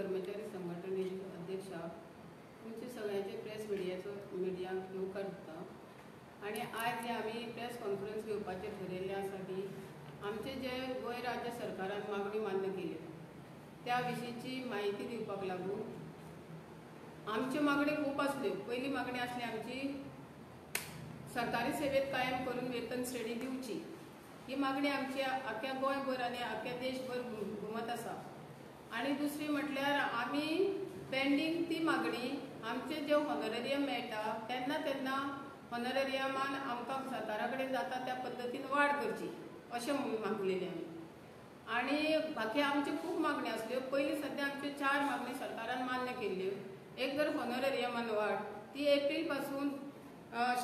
कर्मचारी संघटनेची अध्यक्षा तुमचे सगळ्यांचे प्रेस मिडियाचो मिडियाक येवकार दिता आणि आज जे आम्ही प्रेस कॉन्फरन्स घेवपाचे ठरयल्ले आसा की आमचे जे गोंय राज्य सरकारान मागणी मान्य केली त्या विशींची म्हायती दिवपाक लागून आमच्यो मागणी खूप आसल्यो पयली मागणी आसली आमची सरकारी सेवेत कायम करून वेतन श्रेणी दिवची ही मागणी आमची आख्या गोंयभर आनी आख्या देशभर घुमत आसा आणि दुसरी म्हटल्यार आमी पेंडींग ती मागणी आमचे जे हॉनरेरियम मेळटा तेन्ना तेन्ना हॉनरेरियमान आमकां सरकारा कडेन जाता त्या पद्दतीन वाड करची अशें म्हणून मागलेलें आमी आणि बाकी आमच्यो खूब मागण्यो आसल्यो पयलीं सद्या आमच्यो चार मागणी सरकारान मान्य केल्ल्यो एक तर हॉनरेरियमान वाड ती एप्रील पासून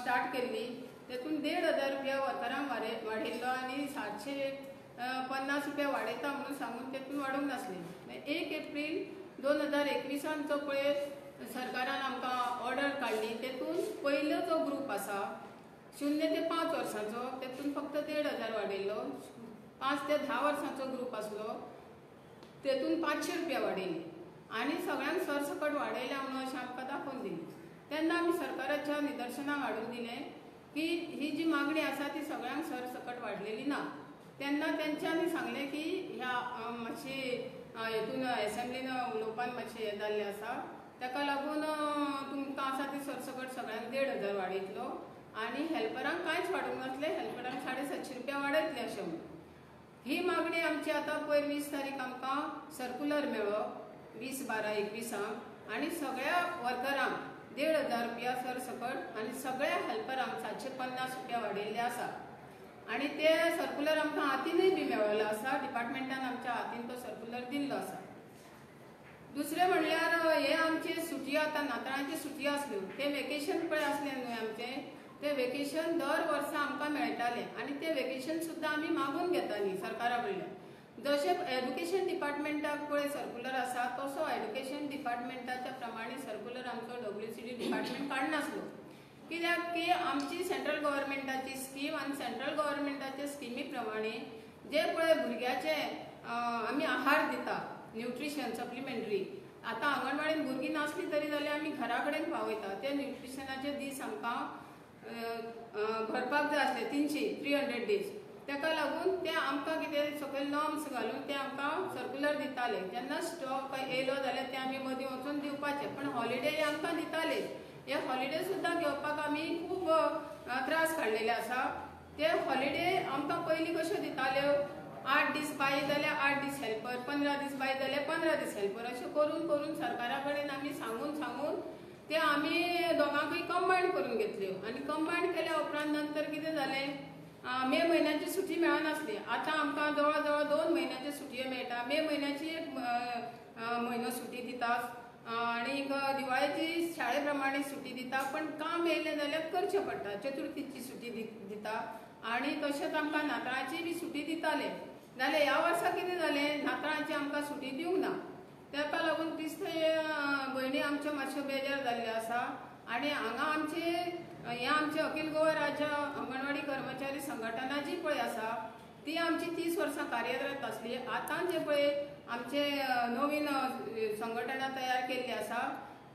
स्टार्ट केल्ली तेतून देड हजार रुपया वतारांक वाडे वाडयल्लो आनी सातशे पन्नास रुपया वाडयता म्हणून सांगून तेतून वाडोवंक नासलें एक एप्रील दोन हजार एकविसान जो पळय सरकारान आमकां ऑर्डर काडली तेतून पयलो जो ग्रूप आसा शुन्य ते पांच वर्सांचो तेतून फक्त देड हजार वाडयल्लो पांच ते धा वर्सांचो ग्रूप आसलो तेतून पांचशे रुपया वाडयली आनी सगळ्यांक सरसकट वाडयल्या म्हणून अशें आमकां दाखोवन दिली. तेन्ना आमी सरकाराच्या निदर्शनाक हाडून दिलें की ही जी मागणी आसा ती सगळ्यांक सरसकट वाडलेली ना. तेन्ना त्यांच्यानी सांगलें की ह्या मातशी हेतून असेंब्लीन उलोवपान मातशें हें जाल्लें आसा ताका लागून तुमकां आसा ती सरसकट सगळ्यांक देड हजार वाडयतलो आनी हेल्परांक कांयच वाडोवंक नासलें हेल्परांक साडे सातशे रुपया वाडयतले अशें म्हणून ही मागणी आमची आतां पयर वीस तारीख आमकां सर्कुलर मेळ्ळो वीस बारा एकविसांक आनी सगळ्या वर्करांक देड हजार रुपया सरसकट आनी सगळ्या हेल्परांक सातशे पन्नास रुपया वाडयल्ले आसा आनी ते सर्कुलर आमकां हातीनूय बी मेळिल्लो आसा डिपार्टमेंटान आमच्या हातीन तो सर्क्युलर दिल्लो आसा दुसरें म्हणल्यार हे आमचे सुटी आतां नातळांची सुटी आसल्यो ते वेकेशन पळय आसलें न्हय आमचें. ते वेकेशन दर वर्सा आमकां मेळटालें आनी ते वेकेशन सुद्दां आमी मागून घेतालीं सरकारा कडल्यान जशें एड्युकेशन डिपार्टमेंटाक पळय सर्कुलर आसा तसो एड्युकेशन डिपार्टमेंटाच्या प्रमाणे सर्कुलर आमचो डब्ल्यू सी डी डिपार्टमेंट काडनासलो कित्याक की आमची सेंट्रल गव्हर्मेंटाची स्कीम आनी सेंट्रल गव्हर्मेंटाचे स्किमी प्रमाणे जे पळय भुरग्याचे आमी आहार दिता न्युट्रिशन सप्लिमेंटरी आतां आंगणवाडीन भुरगीं नासलीं तरी जाल्यार आमी घरा कडेन पावयता ते न्युट्रिशनाचे दीस आमकां भरपाक जाय आसले तिनशी थ्री हंड्रेड डेज ताका लागून ते आमकां कितें सकयल नॉर्म्स घालून ते आमकां सर्कुलर दिताले. जेन्ना स्टॉक येयलो जाल्यार ते आमी मदीं वचून दिवपाचे पण हॉलिडे आमकां दिताले. हे हॉलिडे सुद्दां घेवपाक आमी खूब त्रास काडलेले आसा ते हॉलिडे आमकां पयलीं कश्यो दिताल्यो आठ दीस बाई जाल्यार आठ दीस हेल्पर पंदरा दीस बाई जाल्यार पंदरा दीस हेल्पर अशें करून करून सरकारा कडेन आमी सांगून सांगून ते आमी दोगांकूय कंबायन करून घेतल्यो आनी कंबायन केल्या उपरांत नंतर कितें जालें मे म्हयन्याची सुटी मेळनासली. आतां आमकां जवळ जवळ दोन म्हयन्याच्यो सुटयो मेळटा मे म्हयन्याची एक म्हयनो सुटी दितात. आणि दिवाळीची शाळे प्रमाणे सुटी दिता पण काम येयलें जाल्यार करचें पडटा चतुर्थीची सुटी दिता. आणि तशेंच आमकां नाताळाची बी सुटी दिताले. जाल्यार ह्या वर्सा कितें जालें नातळाची आमकां सुटी दिवंक ना. तेका लागून दिसता भयणी आमच्यो मातश्यो बेजार जाल्ल्यो आसा. आनी हांगा आमचे हे आमचे अखिल गोवा राज्य अंगणवाडी कर्मचारी संघटना जी पळय आसा. ती आमची तीस वर्सां कार्यरत आसली आतां जे पळय आमचे नवीन संघटना तयार केल्ली आसा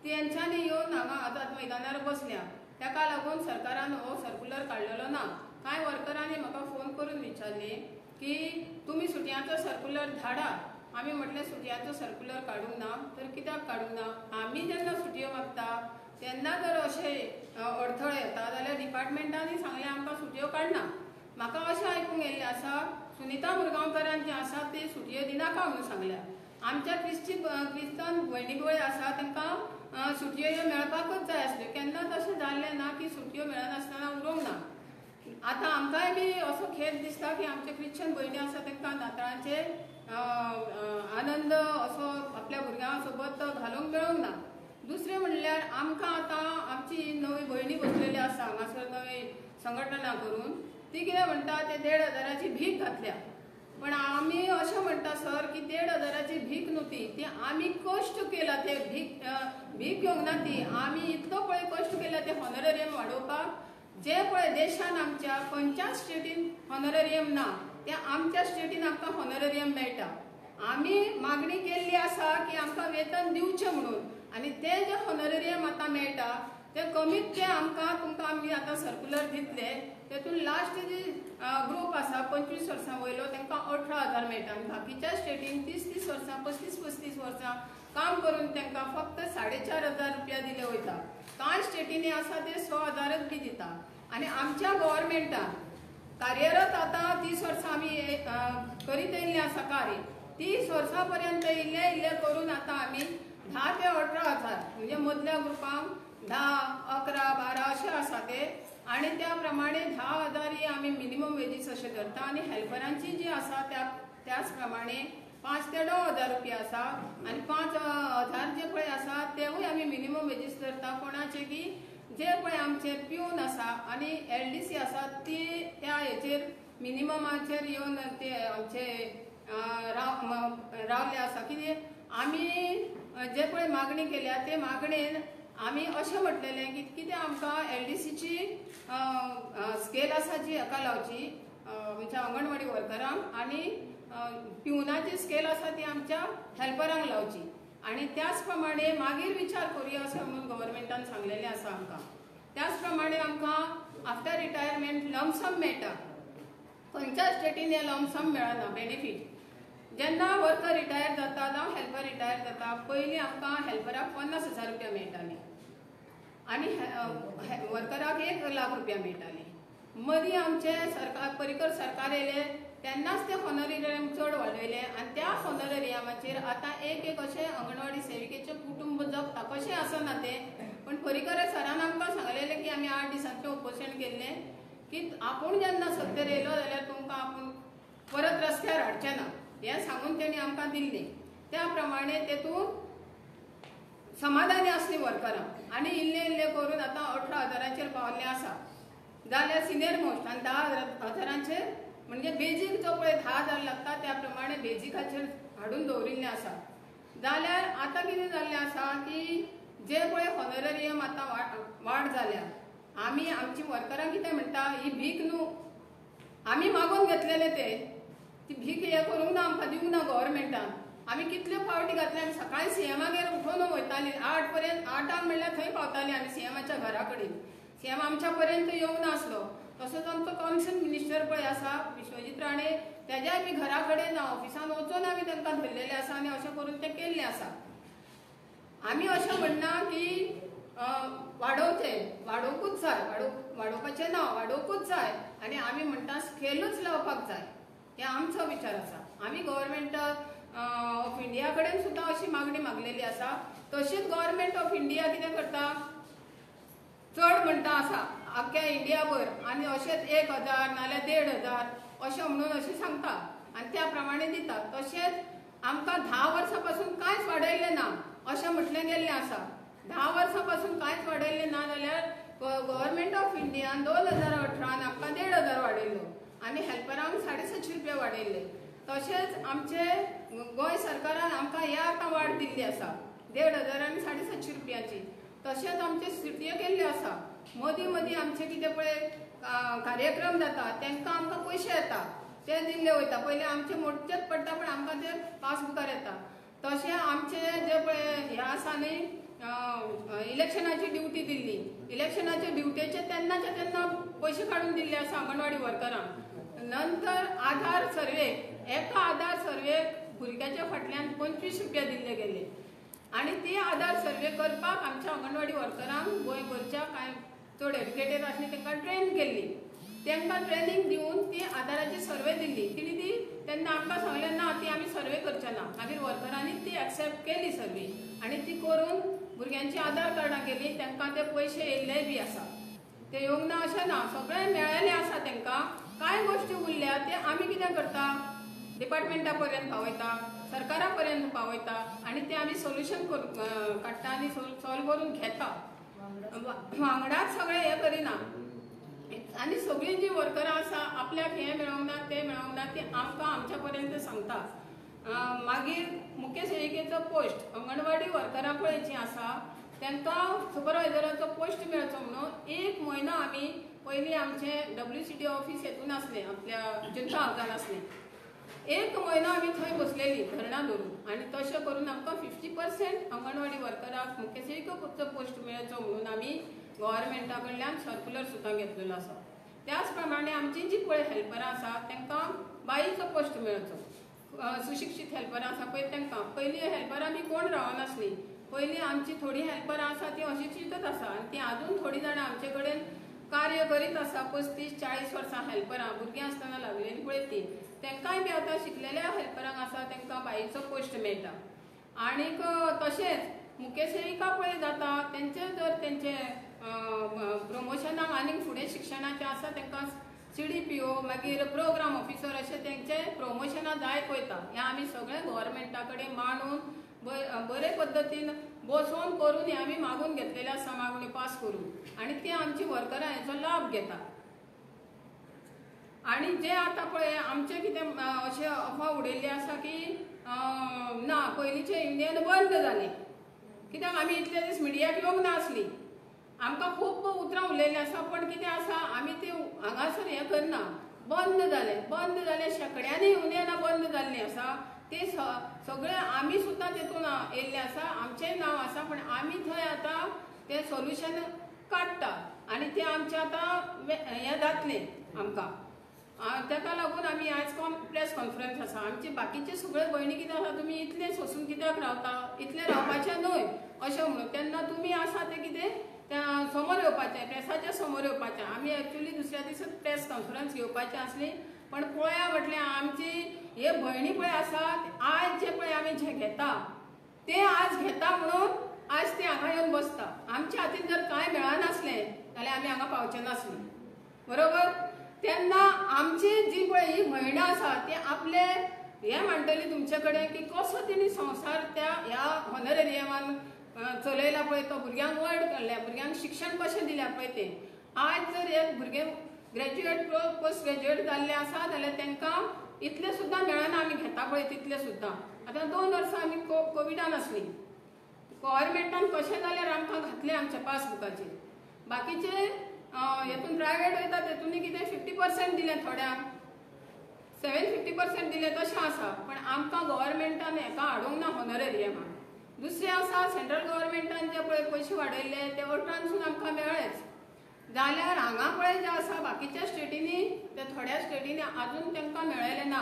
तेंच्यांनी येवन हांगा आझाद मैदानार बसल्या. ताका लागून सरकारान हो सर्कुलर काडलेलो ना. कांय वर्करांनी म्हाका फोन करून विचारले की तुमी सुटयांचो सर्कुलर धाडा. आमी म्हटलें सुटयांचो सर्कुलर काडूंक ना. तर कित्याक काडूंक ना? आमी जेन्ना सुटयो मागता तेन्ना जर अशे अडथळे येता जाल्यार डिपार्टमेंटांनी सांगलें आमकां सुटयो काडना म्हाका अशें आयकूंक येयल्लें आसा सुनिता मुरगांवकारान जे आसा ते सुटयो दिनाका म्हणून सांगल्या. आमच्या क्रिस्ती क्रिस्तान भयणी भय आसा तांकां सुटयो ह्यो मेळपाकच जाय आसल्यो केन्नाच अशें जाल्लें ना की सुटयो मेळनासतना उरोंक ना. आतां आमकांय बी असो खेद दिसता की आमचे क्रिश्चन भयणी आसा तांकां नातळांचे आनंद असो आपल्या भुरग्यां सोबत घालूंक मेळूंक ना. दुसरें म्हणल्यार आमकां आतां आमची नवी भयणी बसलेली आसा हांगासर नवी संघटना करून. ती कितें म्हणटा ते देड हजाराची भीक घातल्या. पण आमी अशें म्हणटा सर की देड हजाराची भीक न्हू ती ती आमी कश्ट केला ते भीक भीक घेवंक ना ती. आमी इतलो पळय कश्ट केला ते हॉनरेरियम वाडोवपाक जे पळय देशान आमच्या खंयच्याच स्टेटीन हॉनरेरियम ना ते आमच्या स्टेटीन आमकां हॉनरेरियम मेळटा. आमी मागणी केल्ली आसा की आमकां वेतन दिवचें म्हणून. आनी ते जे हॉनरेरियम आतां मेळटा ते कमीत ते आमकां तुमकां आमी आतां सर्कुलर दितले. तेतून लास्ट जी ग्रूप आसा पंचवीस वर्सां वयलो तांकां अठरा हजार मेळटा. आनी बाकीच्या स्टेटीन तीस तीस वर्सां पस्तीस पस्तीस वर्सां काम करून तांकां फक्त साडे चार हजार रुपया दिले वयता. कांय स्टेटींनी आसा ते स हजारच बी दिता. आनी आमच्या गव्हर्मेंटान कार्यरत आतां तीस वर्सां आमी करीत येयल्ली आसा कार्य. तीस वर्सां पर्यंत इल्ले इल्ले करून आतां आमी धा ते अठरा हजार म्हणजे मदल्या ग्रुपांक धा अकरा बारा अशे आसा ते आनी त्या प्रमाणे धा हजार आमी मिनिमम वेजीस अशें धरता आनी हेल्परांची जी आसा त्या त्याच प्रमाणे पांच ते णव हजार रुपया आसा आनी पांच हजार जे पळय आसा तेवूय आमी मिनिमम वेजीस धरता कोणाचे की जे पळय आमचे पिवन आसा आनी एल डी सी आसा ती त्या हेचेर मिनिममाचेर येवन ते आमचे राव रावले आसा कितें आमी जे पळय मागणी केल्या ते मागणेन आमी अशें म्हटलेलें की कितें आमकां एल डी सीची स्केल आसा जी हाका लावची म्हणजे अंगणवाडी वर्करांक आनी पिवनाची स्केल आसा ती आमच्या हेल्परांक लावची. आनी त्याच प्रमाणे मागीर विचार करुया अशें म्हणून गव्हर्मेंटान सांगलेलें आसा आमकां. त्याच प्रमाणे आमकां आफ्टर रिटायरमेंट लमसम मेळटा. खंयच्या स्टेटीन हे लमसम मेळना बेनिफीट जेन्ना वर्कर रिटायर जाता जावं हेल्पर रिटायर जाता पयलीं आमकां हेल्पराक पन्नास हजार रुपया मेळटाली. आनी वर्कराक एक लाख रुपया मेळटाली. मदीं आमचे सरकार परिकर सरकार येयले तेन्नाच ते हॉनरेरियम चड वाडयले आनी त्या हॉनरेरियमाचेर आतां एक एक अशें अंगणवाडी सेविकेचें कुटुंब जगता कशें आसना तें? पूण परिकर सरान आमकां सांगलेलें की आमी आठ दिसांचें उपोशण केल्लें की आपूण जेन्ना सत्तेर येयलो जाल्यार तुमकां आपूण परत रस्त्यार हाडचें ना हें सांगून तेणी आमकां दिल्ली त्या प्रमाणे तेतून समाधानी असली वर्करां. आनी इल्ले इल्ले करून आतां अठरा हजारांचेर पावल्ले आसा. जाल्यार सिनियर मोस्ट आनी धा हजारांचेर म्हणजे बेजीक जो पळय धा हजार लागता त्या प्रमाणे बेजिकाचेर हाडून दवरिल्लें आसा. जाल्यार आतां कितें जाल्लें आसा की जे पळय हॉनरेरियम आतां वाड वाड जाल्या. आमी आमची वर्करां कितें म्हणटा ही भीक न्हू. आमी मागून घेतलेले ते. ती भीक हे करूंक ना आमकां दिवंक ना गव्हर्मेंटान आमी कितले फावटी घातले आमी सकाळी सीएमागेर उठोवन वयताली. आठ पर्यंत आठांक म्हणल्यार थंय पावताली आमी सीएमाच्या घरा कडेन सीएम आमच्या पर्यंत येवंक नासलो. तसोच आमचो कॉन्शन मिनिस्टर पळय आसा विश्वजीत राणे तेज्याय बी घरा कडेन ऑफिसान वचून आमी तांकां धरलेले आसा आनी अशें करून तें केल्लें आसा. आमी अशें म्हणना की वाडोवचे वाडोवचें जाय. वाडोव वाडोवपाचें ना वाडोवंकूच जाय. आनी आमी म्हणटा स्केलूच लावपाक जाय. हे आमचो विचार आसा आमी गव्हर्मेंट ऑफ इंडिया कडेन सुद्दां अशी मागणी मागलेली आसा तशीच गव्हर्मेंट ऑफ इंडिया कितें करता? चड म्हणटा आसा आख्ख्या इंडियाभर आनी अशेंच एक हजार नाजाल्यार देड हजार अशें म्हणून अशें सांगता. आनी त्या प्रमाणे दिता. तशेंच आमकां धा वर्सां पासून कांयच वाडयल्लें ना अशें म्हटलें गेल्लें आसा धा वर्सां पासून कांयच वाडयलें ना जाल्यार गव्हर्मेंट ऑफ इंडियान दोन हजार अठरान आमकां देड हजार वाडयल्लो आमी हेल्परांक साडे सातशे रुपया वाडयल्ले तशेंच आमचे गोंय सरकारान आमकां ह्या आतां वाड दिल्ली आसा. देड हजार आनी साडे सातशे रुपयाची. तशेंच आमचे सुटयो केल्ल्यो आसा. मदीं मदीं आमचे कितें पळय कार्यक्रम जाता तांकां आमकां पयशे येता. ते दिल्ले वयता. पयलीं आमचे मोडचेच पडटा पण आमकां ते पासबुकार येता. तशें आमचे जे पळय हे आसा न्ही इलेक्शनाची ड्युटी दिल्ली. इलेक्शनाचे ड्युटेचे तेन्नाचे तेन्ना पयशे काडून दिल्ले आसा अंगणवाडी वर्करांक. नंतर आधार सर्वे. एका आधार सर्वेक भुरग्याच्या फाटल्यान पंचवीस रुपया दिल्ले गेले. आनी ती आधार सर्वे करपाक आमच्या अंगणवाडी वर्करांक गोंयभरच्या कांय चड एज्युकेटेड आसली तांकां ट्रेन केल्ली. तांकां ट्रेनिंग दिवन ती आधाराची सर्वे दिल्ली. तिणी ती? तेन्ना आमकां सांगलें ना ती आमी सर्वे करचे ना मागीर वर्करांनी ती एक्सेप्ट केली सर्वे. आनी ती करून भुरग्यांची आधार कार्डां केली. तांकां ते पयशे येयल्ले बी आसा. ते येवंक ना अशें ना. सगळें मेळ्ळेलें आसा तांकां. कांय गोश्टी उरल्या ते आमी कितें करता? डिपार्टमेंटा पर्यंत पावयता सरकारा पर्यंत पावयता आनी ते आमी सोल्युशन करून काडटा आनी सॉल्व करून घेता. वांगडाच सगळें हें करिना. आनी सगळीं जी वर्करां आसा आपल्याक हें मेळोंक ना तें मेळोंक ना ती आमकां आमच्या पर्यंत सांगता मागीर मुख्य सेविकेचो पोस्ट अंगणवाडी वर्करां पळय जीं आसा तांकां सुपरवायझराचो पोस्ट मेळचो म्हणून एक म्हयनो आमी पयलीं आमचें डब्ल्यू सी डी ऑफीस हेतून आसलें आपल्या जनता हावजान आसलें एक म्हयनो आमी थंय बसलेली धरणां धरून. आनी तशें करून आमकां फिफ्टी पर्सेंट अंगणवाडी वर्कराक मुखेसेविकाचो पोस्ट मेळचो म्हणून आमी गव्हर्मेंटा कडल्यान सर्क्युलर सुद्दां घेतलेलो आसा त्याच प्रमाणे आमची जी पळय हेल्परां आसा तांकां बाईचो पोस्ट मेळचो सुशिक्षीत हेल्परां आसा पळय तांकां पयलीं हेल्परां आमी कोण रावनासलीं? पयलीं आमची थोडी हेल्परां आसा ती अशीच चिंतत आसा. आनी ती आजून थोडी जाणां आमचे कडेन कार्य करीत आसा पस्तीस चाळीस वर्सां हेल्परां भुरगीं आसतना लागलेली पळय तीं तांकांय बी आतां शिकलेल्या हेल्परांक आसा तेंकां बाईचो पोस्ट मेळटा आनीक तशेंच मुखेसेविका पळय जाता तेंचे जर तेंचे प्रमोशनाक आनीक फुडें शिक्षणाचें आसा तेंकां सी डी पी ओ मागीर प्रोग्राम ऑफिसर अशें तेंचे प्रमोशनां जायत वयता हें आमी सगळें गोवोरमेंटा कडेन मांडून बरे पद्दतीन बसोवन करून हे आमी मागून घेतलेले आसा मागणी पास करून आनी ते आमची वर्करां हेचो लाभ घेतात. आनी जे आतां पळय आमचे कितें अशें अफवा उडयल्ली आसा की ना पयलींचे युनियन बंद जाले कित्याक आमी इतले दीस मिडियाक येवंक नासली आमकां खूब उतरां उलयल्लीं आसा पण कितें आसा आमी ते हांगासर हें करना बंद जाले बंद जाले शेकड्यांनी युनियनां बंद जाल्लीं आसा ते स- सगळे आमी सुद्दां तेतून येल्ले आसा आमचेंय नांव आसा पण आमी थंय आतां तें सोल्युशन काडटा आनी तें आमचें आतां हें जातलें आमकां. ताका लागून आमी आयज कॉम प्रेस कॉन्फरन्स आसा आमचे बाकीचे सगळे भयणी कितें आसा? तुमी इतले सोंसून कित्याक रावता? इतले रावपाचें न्हय. अशें म्हणून. तेन्ना तुमी आसा तें कितें? त्या समोर येवपाचें प्रेसाच्या समोर येवपाचें. आमी एक्चुली दुसऱ्या दिसा प्रेस कॉन्फरन्स घेवपाची आसली पण पळया म्हटल्यार आमची हे भयणी पळय आसात आज जे पळय आमी जे घेता ते आज घेता म्हणून आज ते हांगा येवन बसता. आमच्या हातीन जर कांय मेळनासलें जाल्यार आमी हांगा पावचे नासले. बरोबर? तेन्ना आमची जी पळय ही भयणां आसा ती आपले हे म्हणटली तुमचे कडेन की कसो तेणी संवसार त्या ह्या हॉनरेरियमान चलयला पळय तो भुरग्यांक व्हड केल्ल्या भुरग्यांक शिक्षण कशें दिल्या पळय तें. आज जर एक भुरगें ग्रॅज्युएट पोस्ट ग्रॅज्युएट जाल्ले आसा जाल्यार तांकां इतले सुद्दां मेळना आमी घेता पळय तितले सुद्दां आतां दोन वर्सां आमी कोविडान आसली गव्हर्मेंटान कशें जाल्यार आमकां घातलें आमच्या पासबुकाचेर बाकीचे हेतून प्रायवेट वयता तेतूनी कितें फिफ्टी पर्सेंट दिलें थोड्यांक सेवन फिफ्टी पर्सेंट दिलें तशें आसा पण आमकां गव्हर्मेंटान हेका हाडूंक ना हॉनरेरियमान दुसरें आसा सेंट्रल गव्हर्मेंटान जे पळय पयशे वाडयले ते वटानसून आमकां मेळ्ळेच जाल्यार हांगा पळय जे आसा बाकीच्या स्टेटींनी ते थोड्या स्टेटींनी आजून तांकां मेळ्ळेले ना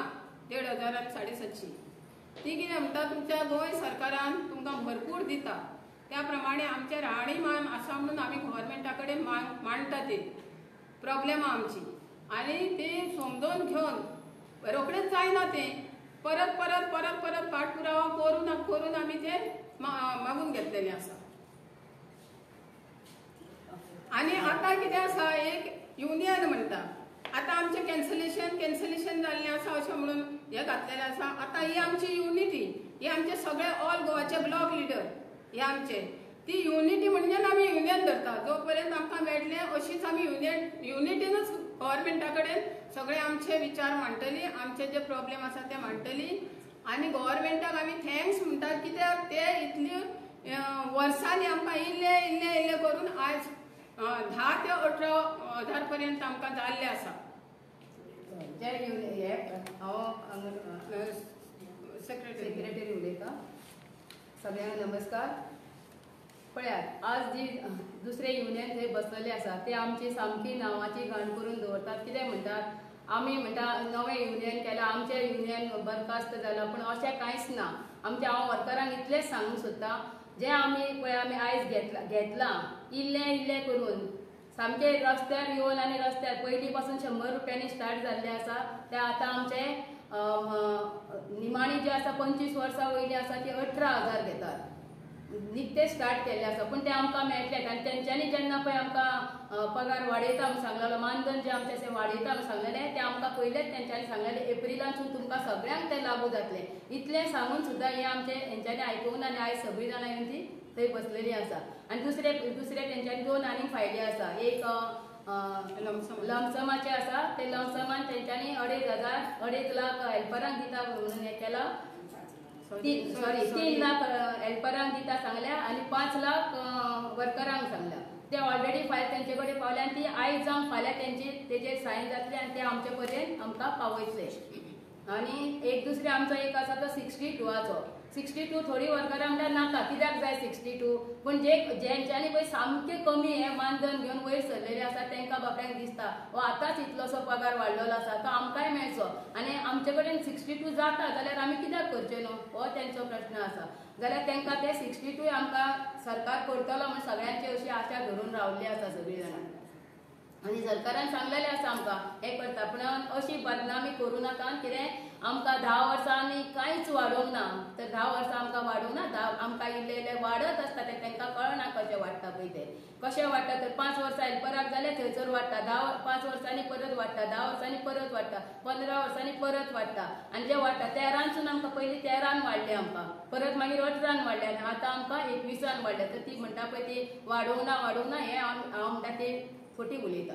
देड हजार आनी साडे सातशी ती कितें म्हणटा तुमच्या गोंय सरकारान तुमकां भरपूर दिता. त्या प्रमाणे आमचे राहणीमान आसा म्हणून आमी गव्हर्मेंटा कडेन मांडटा ते. प्रॉब्लेमां आमची. आनी ती समजोवन घेवन रोखडेंच जायना तें. परत परत परत परत पाठपुरावा करून करून आमी ते मागून घेतलेले आसा आनी आतां कितें आसा एक युनियन म्हणटा आतां आमचें कॅन्सलेशन कॅन्सलेशन जाल्लें आसा अशें म्हणून हें घातलेलें आसा आतां ही आमची युनिटी ही आमचे सगळे ऑल गोवाचे ब्लॉक लिडर हे आमचे. ती युनिटी म्हणजे आमी युनियन धरता. जो पर्यंत आमकां मेळटलें अशीच आमी युनियन युनिटीनूच गव्हर्मेंटा कडेन सगळे आमचे विचार मांडटली आमचे जे प्रॉब्लेम आसा ते मांडटली आनी गव्हर्मेंटाक आमी थँक्स म्हणटात कित्याक ते इतली वर्सांनी आमकां इल्ले इल्ले इल्ले करून आयज धा ते अठरा हजार पर्यंत आमकां जाल्ले आसा. हे हांव सेक्रेटरी सेक्रेटरी उलयतां सगळ्यांक नमस्कार. पळयात आज जी दुसरे युनियन थंय बसलेले आसा ते आमची सामकी नांवाची घाण करून दवरतात. कितें म्हणटात? आमी म्हणटा नवें युनियन केलां आमचें युनियन बरखास्त जालां पूण अशें कांयच ना. आमच्या हांव वर्करांक इतलेंच सांगूंक सोदतां जे आमी पळय आमी आयज घेतला घेतलां इल्लें इल्लें करून. सामके रस्त्यार येवन आनी रस्त्यार पयलीं पासून शंबर रुपयांनी स्टार्ट जाल्लें आसा ते आतां आमचे निमाणी जे आसा पंचवीस वर्सां वयली आसा ती अठरा हजार घेतात. निकते स्टार्ट केल्ले आसा पूण ते आमकां मेळटलेत आनी तेंच्यांनी जेन्ना पळय आमकां पगार वाडयता म्हणून सांगलेलो मानधन जे आमचें अशें वाडयता म्हणून सांगलेलें ते आमकां पयलेच तेंच्यांनी सांगलेलें एप्रिलांतसून तुमकां सगळ्यांक तें लागू जातलें. इतलें सांगून सुद्दां हें आमचें हेंच्यांनी आयकूंक ना आनी आयज सगळीं जाणां येवन ती थंय बसलेलीं आसा आनी दुसरे दुसरे तेंच्यांनी दोन आनीक फायले आसा एक. लमसमाचे आसा ते लमसमान तेंच्यांनी अडेज हजार अडेज लाख हेल्परांक दिता म्हणून हें केलां. सॉरी तीन लाख हेल्परांक दिता सांगल्या आनी पांच लाख वर्करांक सांगल्या. ते ऑलरेडी फायल तेंचे कडेन पावल्या आनी ती आयज जावन फाल्यां तेंचे तेजेर सायन जातले आनी ते आमचे पर्यंत आमकां पावयतले आनी एक दुसरे आमचो एक आसा तो सिक्स्टी टूवाचो सिक्स्टी टू थोडी वर्करां म्हणल्यार नाका कित्याक जाय सिक्स्टी टू पूण जे जेंच्यांनी पळय सामके कमी हे मानधन घेवन वयर सरलेले आसा तांकां बाबड्यांक दिसता. हो आतांच इतलोसो पगार वाडलेलो आसा तो आमकांय मेळचो. आनी आमचे कडेन सिक्स्टी टू जाता जाल्यार आमी कित्याक करचे न्हू हो तेंचो प्रश्न आसा. जाल्यार तांकां ते सिक्स्टी टू आमकां सरकार करतलो म्हण सगळ्यांची अशी आशा धरून रावल्ली आसा सगळीं जाणां. आनी सरकारान सांगलेलें आसा आमकां हें करता पूण अशी बदनामी करूं नाका कितें आमकां धा वर्सांनी कांयच वाडोवंक ना. तर धा वर्सां आमकां वाडोवंक ना धा आमकां इल्लें इल्लें वाडत आसता तें तांकां कळना कशें वाडटा पळय तें. कशें वाडटा तर पांच वर्सां पराग जाल्यार थंयसर वाडटा धा पांच वर्सांनी परत वाडटा धा वर्सांनी परत वाडटा पंदरा वर्सांनी परत वाडटा आनी जे वाडटा तेरानसून आमकां पयलीं तेरान वाडलें आमकां. परत मागीर अठरान वाडले आनी आतां आमकां एकविसान वाडले तर ती म्हणटा पळय ती वाडोवंक ना वाडोवंक ना हें हांव हांव म्हणटा ती खोटी उलयता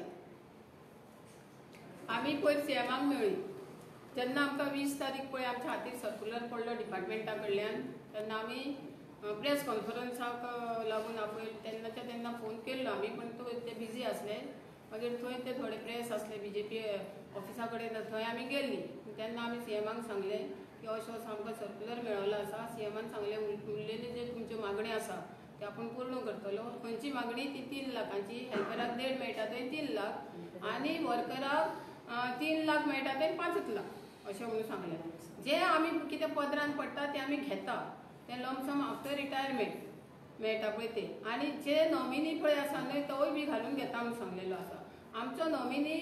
आमी पयर सीएमाक मेळ्ळी जेन्ना आमकां वीस तारीख पळय आमच्या हातीर सर्क्युलर पडलो डिपार्टमेंटा कडल्यान तेन्ना आमी प्रेस कॉन्फरन्साक लागून आपय तेन्नाच्या तेन्ना फोन केल्लो आमी पण तो म्हणजे ते बिजी आसले मागीर थंय ते थोडे प्रेस आसले बी जे पी ऑफिसा कडेन थंय आमी गेल्ली तेन्ना आमी सीएमांक सांगलें की अशें असो आमकां सर्क्युलर मेळ्ळो आसा सीएमान सांगलें उरलेली जे तुमच्यो मागणी आसा ते आपूण पूर्ण करतलो. खंयची मागणी ती तीन लाखांची. हेल्पराक देड मेळटा थंय तीन लाख. आनी वर्कराक तीन लाख मेळटा थंय पांचच लाख. अशें म्हणून सांगलें. जे आमी कितें पदरान पडटा ते आमी घेता. ते लमसम आफ्टर रिटायरमेंट मेळटा पळय ते. आनी जे नॉमिनी पळय आसा न्हय तोय बी घालून घेता म्हणून सांगलेलो आसा. आमचो नॉमिनी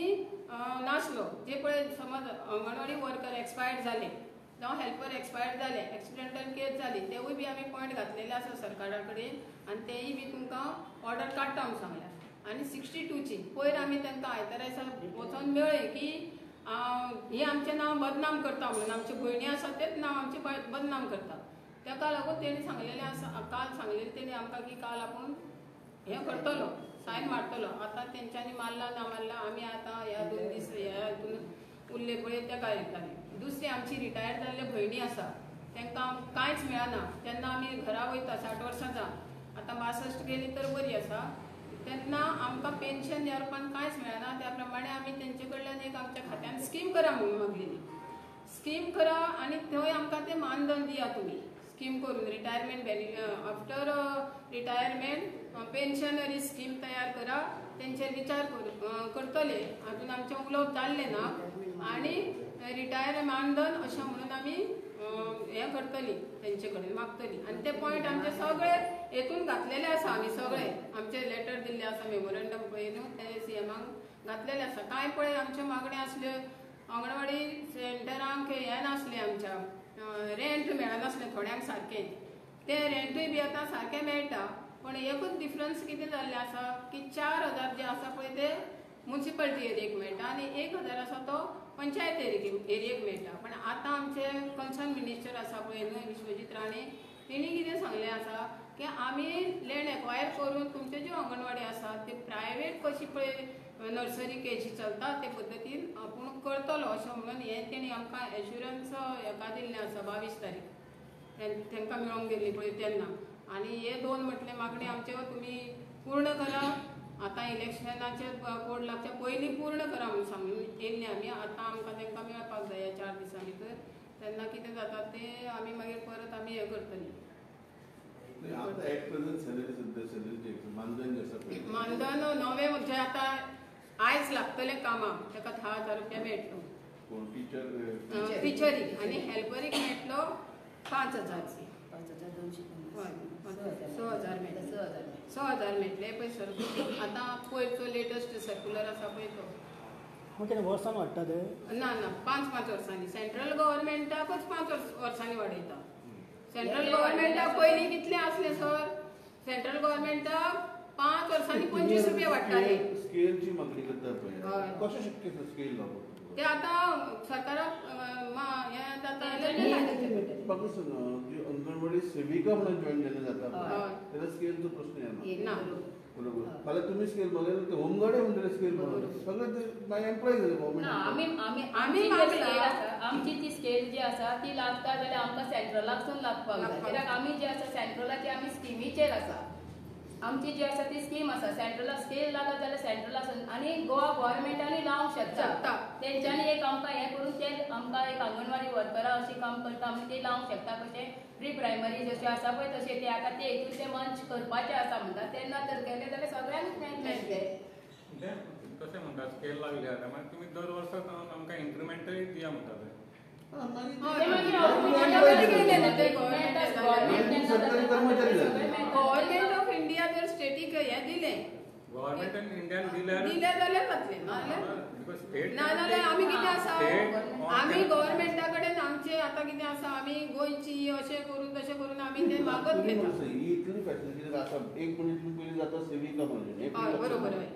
नासलो जे पळय समज अंगणवाडी वर्कर एक्सपायर्ड जाले जावं हेल्पर एक्सपायर्ड जाले एक्सिडेंटल केस जाली तेवूय बी आमी पॉयंट घातलेले आसा सरकारा कडेन आनी तेय बी तुमकां ऑर्डर काडटा म्हणून सांगल्या आनी सिक्स्टी टूची पयर आमी तांकां आयतारा दिसा वचोन मेळ्ळें की हें आमचें नांव बदनाम करता म्हणून आमचे भयणी आसा तेंच नांव आमचें बदनाम करता तेका लागून तेणी सांगलेलें आसा काल सांगलेलें तेणी आमकां की काल आपूण हें करतलो सायन मारतलो. आतां तेंच्यांनी मारला ना मारला आमी आतां ह्या दोन दीस ह्या हितून उरले पळय तेका येताले दुसरी आमची रिटायर जाल्ले भयणी आसा तांकां कांयच मेळना. तेन्ना आमी घरा वयता साठ वर्सां जावन आतां बासश्ट गेली तर बरी आसा तेन्ना आमकां पेन्शन ह्या रुपान कांयच मेळना. त्या प्रमाणे आमी तेंचे कडल्यान एक आमच्या खात्यान स्कीम करा म्हणून मागलेली. स्कीम करा आनी थंय आमकां तें मानधन दिया तुमी स्कीम करून रिटायरमेंट बेनि आफ्टर रिटायरमेंट पेन्शनरी स्कीम तयार करा तेंचेर विचार करतले. अजून आमचें उलोवप जाल्लें ना. आनी रिटायर मानधन अशें म्हणून आमी हें करतली तेंचे कडेन मागतली. आनी ते पॉयंट आमचे सगळे हेतून घातलेले आसा आमी सगळे. आमचे लेटर दिल्ले आसा मेमोरंडम पळय न्हू ते सीएमाक घातलेले आसा कांय पळय आमच्यो मागण्यो आसल्यो अंगणवाडी सेंटरांक हें नासलें आमच्या. रेंट मेळनासलें थोड्यांक सारकें तें रेंटूय बी आतां सारकें मेळटा पूण एकूच डिफरन्स कितें जाल्लें आसा की चार हजार जे आसा पळय ते म्युन्सिपालिटी एरियेक मेळटा आनी एक हजार आसा तो पंचायत एरियेक एरियेक मेळटा पण आतां आमचे कन्सर्न मिनिस्टर आसा पळय न्हय विश्वजीत राणे तेणी कितें सांगलें आसा की आमी लँड एक्वायर करून तुमचे ज्यो अंगणवाडी आसा ते प्रायवेट कशी पळय नर्सरी केजी चलता ते पद्दतीन आपूण करतलो अशें म्हणून हें तेणी आमकां एश्युरन्स हेका दिल्लें आसा बावीस तारीख. तांकां मेळोंक गेल्ली पळय तेन्ना आनी हे दोन म्हटले मागणी आमच्यो तुमी पूर्ण करा. आतां इलेक्शनाचे कोड लागच्या पयलीं पूर्ण करा म्हणून सांगून येयल्ली आमी आतां आमकां तांकां मेळपाक जाय ह्या चार दिसां भितर तेन्ना कितें जाता तें आमी मागीर परत आमी हें करतली. जे मानधन नवे म्हणजे आतां आयज लागतले कामाक ताका धा हजार रुपया मेळटलो. कोण टीचर अं, टिचरीक आनी हेल्परीक मेळटलो पांच हजार पांच हजार दोनशे हय, पन्नास स हजार मेळटा. स हजार मेळटा. स हजार मेळटले पळय सर आतां पयरचो लेटस्ट सर्क्युलर आसा पळय तो वर्सान वाडटा ते? ना ना पांच पांच वर्सांनी सेंट्रल गव्हर्मेंटाकूच पांच वर्स- वर्सांनी वाडयता सेंट्रल गव्हर्मेंटाक पयलीं कितले आसले सर सेंट्रल गव्हर्मेंटाक पाँच वर्सांनी पंचवीस रुपया वाडटाले स्केलची मागणी करता पळय कशें शक्य आसा स्केल ते आतां सरकाराक हें? जाता म्हाका सांग अंगणवाडी सेविका म्हणून जाता. तेन्ना स्केलचो प्रश्न येना एक बरोबर. बरोबर फाल्यां तुमी स्केल मागयला ते होमगार्डे म्हणटले स्केल म्हणून सगळे ते मागीर एम्प्लॉय जाले गव्हर्मेंट आमी आमी आमची ती स्केल जी आसा ती लागता जाल्यार आमकां सेंट्रलाकसून लागपाक जाय कित्याक आमी जी आसा सेंट्रलाची आमी स्किमीचेर आसा आमची जी आसा ती स्कीम आसा सेंट्रला स्केल लागत जाल्यार सेंट्रल आसून आनी गोवा गोवोरमेंटानूय लावंक शकता शकता. तेंच्यांनी एक आमकां हें करून ते आमकां एक अंगणवाडी वर्करां अशी काम करता. आमी ते लावंक शकता. कशें प्री प्रायमरी जशें आसा पळय तशें ते आतां ते हेतून ते मंच करपाचे आसा म्हणटा तेन्ना तर केले जाल्यार सगळ्यांक मेळटलें तें म्हणटा स्केल लागले आता. मागीर तुमी दर आमकां दिया म्हणटा ते ते मागीर automatically केले ना ते government government सरकारी कर्मचारी सगळे झाले. मेळटा. गव्हर्नमेंट ऑफ इंडिया जर स्टेटीक हें दिलें गव्हर्मेंटान इंडियान जाल्यार जातलें नाजाल्यार आमी कितें आसा आमी गव्हर्नमेंटा कडेन आमचे आतां कितें आसा आमी गोंयची अशें करून तशें करून आमी ते मागत घेता. म्हणसा, इतली फॅसिलिटी आसा एक मिनीट तुम्ही पयलीं जाता हय बरोबर हय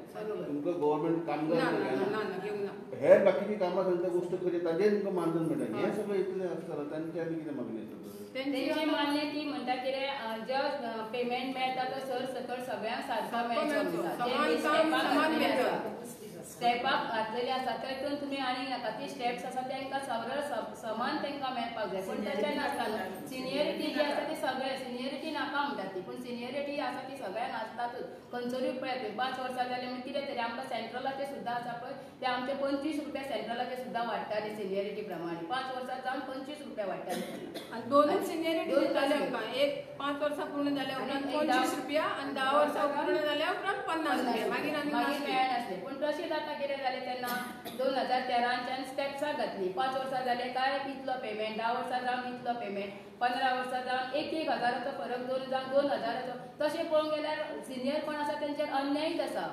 तुमकां गव्हर्नमेंट ना कामगार ना घेना. ना ना? घेवंक ना हेर बाकीची कामां सांगता गोष्ट करी ताजेर तुमकां मानधन मेळटा. हे सगळें इतलें आसता तांची आनी कितें मागणी आसा तर? तेंची तेंची मान्य ती म्हणटा कितें जो पेमेंट मेळटा तो सर सकल सगळ्यांक सारको मेळचो. म्हणटा. समान काम. आसा. स्टेपाक घातलेली आसा तेतून तुमी आनी नाका ती स्टेप्स आसा तेंकां सगळं समान तेंकां मेळपाक जाय पूण तशें नासता सिनियरिटी जी आसा ती सगळे सिनियरिटी नाका म्हणटा ती. पूण सिनियरिटी आसा ती सगळ्यांक आसतातूच खंयसरूय पळय पांच वर्सां जाली म्हण कितें तरी आमकां सेंट्रलाचे सुद्दां आसा पळय ते आमचे पंचवीस रुपया सेंट्रलाचे सुद्दां वाडटाले सिनियरिटी प्रमाणे. पांच वर्सां जावन पंचवीस रुपया वाडटाले आनी दोनूच सिनियरिटी वर्सां. आमकां एक पांच वर्सां पूर्ण जाल्या उपरांत पंचवीस रुपया आनी धा वर्सां पूर्ण जाल्या उपरांत पन्नास रुपया. मागीर नासली. मेळनासले पूण तशें जाता कितें जालें तेन्ना दोन हजार तेराच्यान स्टेप्सां घातली पांच वर्सां जालें काय इतलो पेमेंट धा वर्सां जावन इतलो पेमेंट पंदरा वर्सां जावन एक एक हजाराचो फरक दोन जावन दोन हजाराचो. तशें पळोवंक गेल्यार सिनियर कोण आसा तेंचेर अन्यायच आसा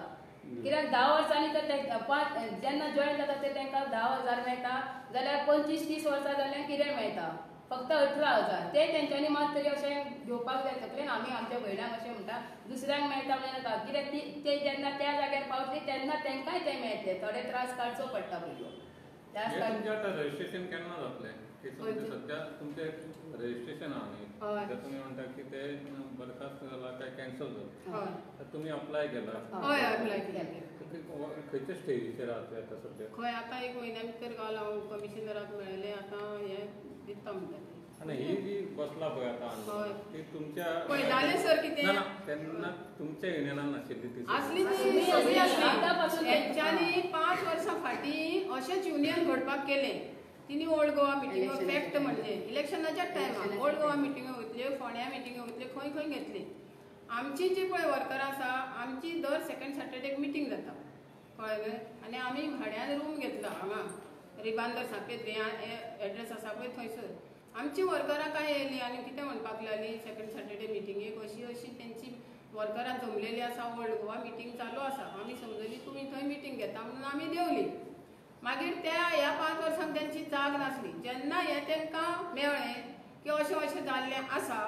कित्याक धा वर्सांनी तर पांच जेन्ना जॉयन जाता ते तांकां धा हजार मेळटा जाल्यार पंचवीस तीस वर्सां जाल्यार कितें मेळटा फक्त अठरा हजार. ते तेंच्यांनी मात तरी अशें घेवपाक जाय तकलेन आमी आमच्या भयणांक अशें म्हणटा दुसऱ्यांक मेळटा म्हणून येता कित्याक ती ते जेन्ना त्या जाग्यार पावतली तेन्ना तेंकांय ते मेळटले थोडे त्रास काडचो पडटा पयलो त्याच रजिस्ट्रेशन केन्ना जातलें? खंयचें? सद्या तुमचें रजिस्ट्रेशन न्ही हय. ते तुमी म्हणटा की ते बरखास्त जाला काय कॅन्सल जाता हय. तर तुमी अप्लाय केला. हय अप्लाय केलें. खंयच्या स्टेजीचेर आहा ते आतां सद्या खंय आतां एक म्हयन्या भितर गावला हांव कमिशनराक मेळ्ळें आतां हें दिता म्हणटा आनी ही जी बसला पळय आतां हय. आंदोलन, ती तुमच्या पळय जालें सर कितें ना ना तेन्ना तुमच्या युनियनान नाशिल्ली ती असली. ती सगळी हेंच्यांनी पांच वर्सां फाटीं अशेंच युनियन घडपाक केलें. तिनी ओल्ड गोवा मिटिंगो. फॅक्ट म्हणजे इलेक्शनाच्या टायमार. ओल्ड गोवा मिटिंगो वयतल्यो फोंड्या मिटिंगो वयतल्यो खंय खंय घेतली आमची जी पळय वर्कर आसा आमची दर सेकंड सॅटर्डेक मिटींग जाता. कळ्ळें न्हय आनी आमी भाड्यान रूम घेतला. हांगा रिबांदर सापेत एड्रेस आसा पळय थंयसर आमची वर्करां काय येयली आनी कितें म्हणपाक लागली सेकंड सॅटर्डे मिटिंगेक अशी अशी तेंची वर्करां जमलेली आसा ओल्ड गोवा मिटींग चालू आसा आमी समजली तुमी थंय मिटींग घेता. म्हणून आमी देवली. मागीर त्या ह्या पांच वर्सांक तेंची जाग नासली. जेन्ना हे तेंकां मेळ्ळें की अशें अशें जाल्लें आसा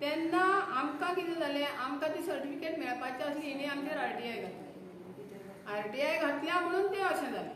तेन्ना आमकां कितें जालें आमकां ती सर्टिफिकेट मेळपाची आसली हिणी आमचेर आर टी आय घातली. आर टी आय घातल्या म्हणून तें अशें जालें.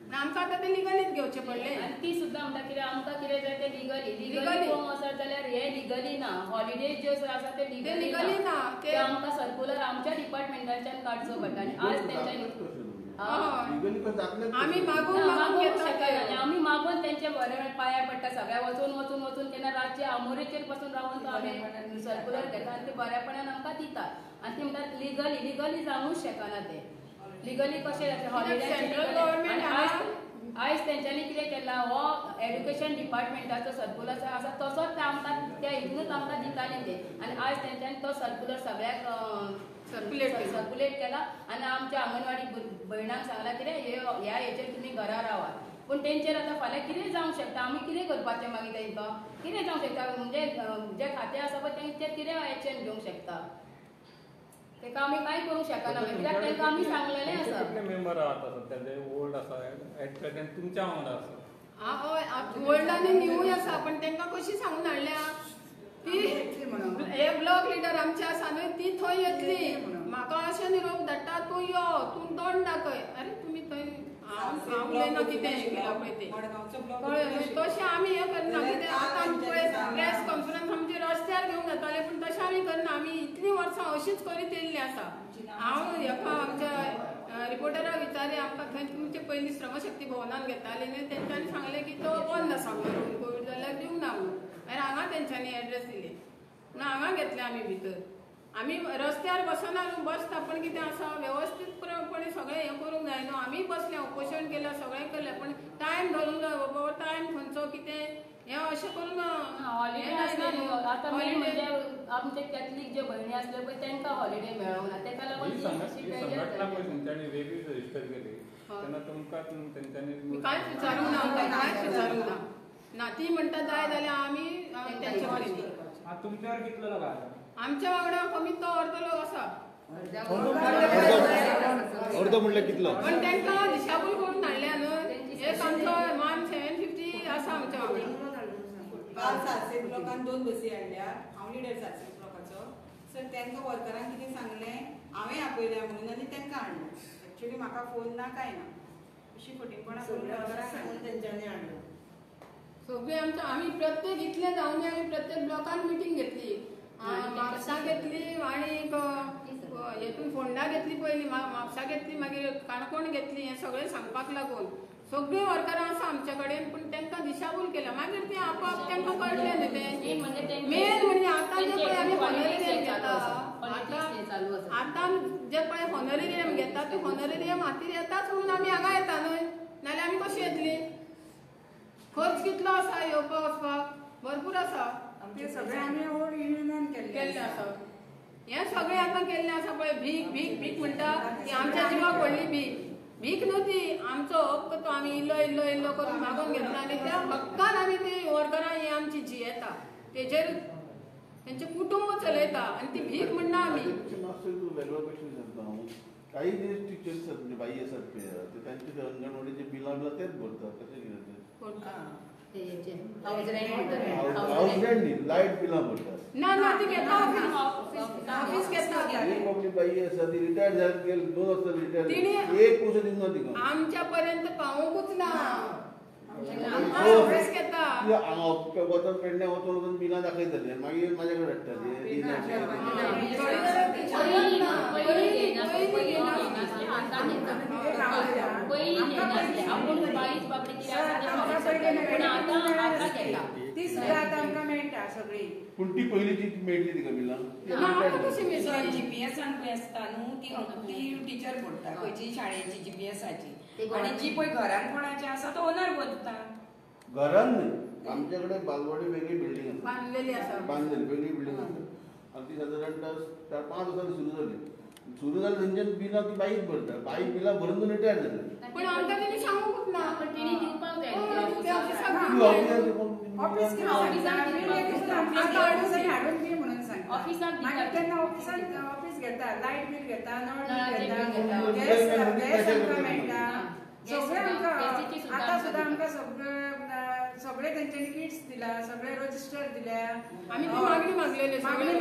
आनी आमकां आतां तें लिगलीच घेवचें पडलें. आनी ती सुद्दां म्हणटा कितें आमकां कितें जाय तें लिगली. लिगली. पळोवंक वचत जाल्यार हे लिगली ना. हॉलिडेज ज्यो आसा ते लिगली ना. ते आमकां सर्क्युलर आमच्या डिपार्टमेंटाच्यान काडचो पडटा. आनी आज तेंच्यांनी हय. Legally पण दाखलेच आमी कशे? मागून मागून मागूंक घेता. शकना आनी ते. आमी मागून तेंचे बरे पांया पडटा सगळ्या वचून वचून वचून केन्ना रातचे आमोरेचेरपासून रावून तो आमी सर्क्युलर घेता आनी ते बऱ्यापणान आमकां दितात. आनी ते म्हणटात लिगली लिगली जावंकूच शकना ते. लिगली कशें जातलें हॉलिडे government आयज आयज तेंच्यांनी कितें केलां हो एड्युकेशन डिपार्टमेंटाचो सर्क्युलर आसा तसोच ते आमकां त्या हितूनच आमकां दिताले ते. आनी आयज तेंच्यांनी तो सर्क्युलर सगळ्याक Circulate केला. सर्क्युलेट केला. आनी आमच्या आंगणवाडी भुर- भयणांक सांगला कितें हे ह्या हेचेर तुमी घरा रावात पूण तेंचेर आतां फाल्यां कितें जावंक शकता? आमी कितें करपाचें मागीर तेंकां कितें जावंक शकता? म्हणजे जे खातें आसा पळय तेंचेर कितें एक्शन घेवंक शकता? तेका आमी कांय करूंक शकना कित्याक तेंकां आमी सांगलेलें आसा कितले मेंबर आहात आता सध्या जे ओल्ड आसा एट प्रेझेंट तुमच्या वांगडा आसा आ, हय ओल्ड आनी न्यूय आसा पण तेंकां कशी सांगून हाडल्या ती हे ब्लॉक लिडर आमची आसा न्हय ती थंय येतली. म्हाका अशें निरोप धाडटा तूं यो तूं दोन दाखय. अरे तुमी थंय हांव उलयना कितें केलां पळय तें. कळ्ळें न्हय तशें आमी हें करना. कितें आतां पळय प्रेस कॉन्फरन्स आमची रस्त्यार घेवंक जाताले पूण तशें आमी करना. आमी इतलीं वर्सां अशीच करीत येयल्लीं आसा. हांव हेका आमच्या रिपोर्टराक विचारलें आमकां थंय तुमचे पयलीं श्रमशक्ती भवनान घेताले न्हय तेंच्यांनी सांगलें की तो बंद आसा म्हणून. कोवीड जाल्यार दिवंक ना म्हणून. मागीर हांगा तेंच्यांनी एड्रेस दिले. म्हणून हांगा घेतले आमी भितर. आमी रस्त्यार बसना न्हू बसता पण कितें आसा व्यवस्थीतपणे सगळें हें करूंक जाय न्हू आमी बसले उपोशण केलें सगळें केलें पण टायम धरूंक जाय बाबा टायम खंयचो कितें? हें अशें करून हॉलिडे हें जायना न्हू. म्हणजे आमचे कॅथलीक जे भयणी असले पळय तांकां हॉलिडे मेळोंक ना ताका लागून संघटना वेगळीच रजिस्टर केली. तेन्ना तुमकां तेंच्यांनी कांयच विचारूंक ना कांयच विचारूंक ना ना ती म्हणटा जाय जाल्यार आमी तुमच्यावर कितलो लोक आसा आमच्या वांगडा कमीत तो अर्दो लोक आसा अर्द म्हणल्यार कितलो पण तांकां दिशाभूल करून हाडल्या न्हू एक आमचो मान सेवन फिफ्टी आसा आमच्या वांगडा काल सातशे लोकांनी दोन बसी हाडल्या हांव लिडर सातशे लोकांचो. सर तांकां वर्करांक कितें सांगलें हांवें आपयल्या म्हणून आनी तांकां हाडलें एक्चुली म्हाका फोन ना काय ना. अशी फटींगपणां करून वर्करांक सांगून तेंच्यांनी हाडलें सगळे आमच्या आम्ही प्रत्येक इतले जावन आम्ही प्रत्येक ब्लॉकान मिटींग घेतली. म्हापसा घेतली. आणि हेतून फोंडा घेतली पयली मा- म्हापसा घेतली मागीर काणकोण घेतली हे सगळे सांगपाक लागून. सगळी वर्करां आसा आमच्या कडेन पण तांकां दिशाभूल केला. मागीर ते आपोआप तांकां कळले न्ही ते. मेन म्हणजे आता जे पळय आमी politics हॉनरेरियम चालू घेता आसा. Politics चालू आसा. आता जे पळय हॉनरेरियम घेता ते हॉनरेरियम हातीर येताच म्हणून आमी हांगा येता न्हय नाल्यार आमी कशी येतली? खर्च कितलो आसा येवपाक वचपाक भरपूर आसा ते सगळे आमी ओल्ड युनियनान केल्ले आसा हे सगळे आतां केल्ले आसा पळय भीक भीक भीक म्हणटा ती आमच्या जिवाक व्हडली भीक. भीक न्हू ती आमचो हक्क तो आमी इल्लो इल्लो इल्लो करून मागून घेतला. आनी त्या हक्कान आमी ती वर्करां ही आमची जियेता तेजेर तेंचे कुटुंब चलयता. आनी ती भीक म्हणना आमी वेगळो क्वेश्चन हांव काही जे टिचर्स आसात म्हणजे बाई आसात ते तांचे अंगणवाडीचे बिलां बिलां तेच भरतात कशें कितें ते ते हेचे हाऊस रेंट म्हणटात. House house rent. रेंट न्ही लायट बिलां भरतात ना ना ती घेता ऑफिस ऑफिस घेता एक आपली बाई आसा ती रिटायर जायत गेली दोन वर्सां रिटायर तिणी- एक पयसो दिवना तिका आमच्या पर्यंत पावूंकूच ना हो. ऑफिस घेता ती हांगा वचून पेडण्या वचून वचून बिलां दाखयताले मागीर म्हाजे कडेन हाडटाले ती सुद्दां आतां आमकां मेळटा सगळी पूण ती पयलीं ती मेळटली तिका कशी जीपीएसान पळय आसता न्हू ती ती टिचर भरता खंयची शाळेची जीपीएसाची आणि जी पळय घरान कोणाची आसा तो ओनर भरता घरान न्ही आमच्या कडेन बालवाडी वेगळी बिल्डींग आसा बांदलेली आसा बांदलेली वेगळी बिल्डींग आसा आनी ती सादारणता चार पांच वर्सांनी सुरू जाली सुरू जाली थंयच्यान बिलां ती बाईच भरता बाई बिलां भरून रिटायर जाली पण आमकां तेणी सांगूंकूच ना पण तिणी दिवपाक जाय ते ऑफिसाक. ऑफिस हाडून दी म्हणून मागीर जाय. तेन्ना ऑफिसाक ऑफिस घेता लायट बिल घेता नळ बिल घेता. गॅस गॅस आमकां मेळटा सगळें आमकां आतां सुद्दां. आमकां सगळें सगळें तेंच्यांनी किट्स दिला सगळे रजिस्टर दिल्या. आमी मागणी मागलेली, मागणी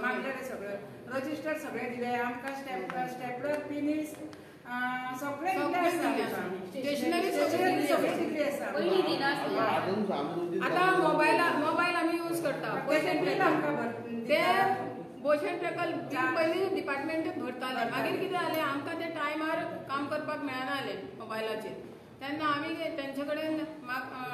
मागलेले सगळें. रजिस्टर सगळे दिले आमकां स्टॅप स्टॅपलर पिनीस सगळें. स्टेशनरी सगळी दिल्ली आसा. आतां मोबायल मोबायल आमी यूज करता. ते दिता. भोशण ट्रॅकल पयलीं डिपार्टमेंटूच भरताले मागीर कितें जालें आमकां ते टायमार काम करपाक मेळनासलें मोबायलाचेर तेन्ना आमी तेंचे कडेन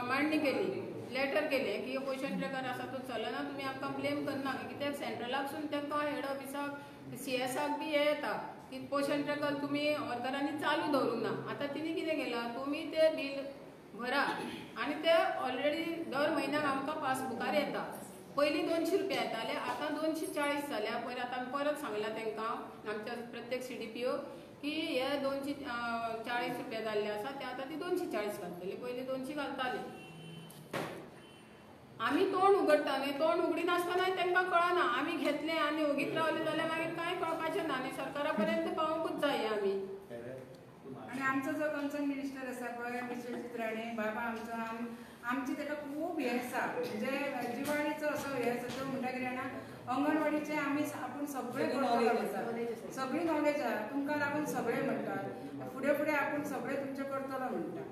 मांडणी केली. लेटर केलें की पोशन ट्रॅकर आसा तो चलना तुमी आमकां ब्लेम करना. कित्याक सेंट्रलाकसून तांकां हेड ऑफिसाक सी एसाक बी हे येता. की पोशन ट्रॅकर तुमी वर्करांनी चालू दवरूंक ना. आतां तिणी कितें केलां? तुमी ते बिल भरा. आनी ते ऑलरेडी दर म्हयन्याक आमकां पासबुकार येता. पयलीं दोनशीं रुपया येताले आतां दोनशी चाळीस जाल्या पयर आतां परत सांगलां तांकां आमच्या प्रत्येक सी डी पी ओ की हे दोनशे चाळीस रुपया जाल्ले आसा ते आतां ती दोनशे चाळीस घालतली. पयलीं दोनशे घालताली आमी तोंड उगडटा न्ही तोंड उगडी नासतना तांकां कळना. आमी घेतले आनी ओगीत रावले जाल्यार मागीर कांय कळपाचें ना न्ही. सरकारा पर्यंत पावोवंकूच जाय आमी आणि आमचो जो कन्सर्न मिनिस्टर आसा पळय विश्वजीत राणे बाबा आमचो आम आमची ताका खूब हें आसा म्हणजे जिवाळीचो असो हें आसा तो म्हणटा कितें जाणा अंगणवाडीचे आमी आपूण सगळें सगळी नॉलेज आहा. तुमकां लागून सगळें म्हणटा फुडें फुडें आपूण सगळें तुमचें करतलो म्हणटा